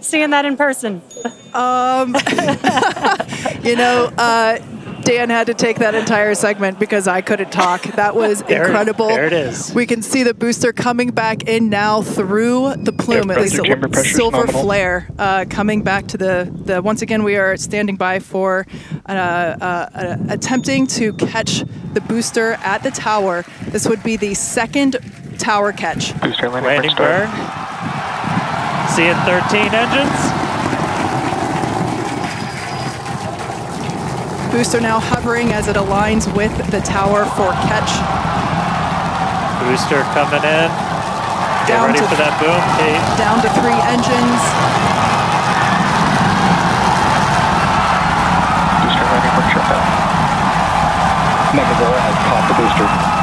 seeing that in person? Um, you know, uh, Dan had to take that entire segment because I couldn't talk. That was There- incredible. there it is. We can see the booster coming back in now through the plume, at least pressure, it chamber looks pressure's silver flare uh, coming back to the, the. Once again, we are standing by for uh, uh, uh, attempting to catch the booster at the tower. This would be the second tower catch. Booster landing, Landing burn seeing 13 engines. Booster now hovering as it aligns with the tower for catch. Booster coming in. Down Get ready for that boom, Kate. Down to three engines. Booster ready for checkout. Mechazilla has caught the booster.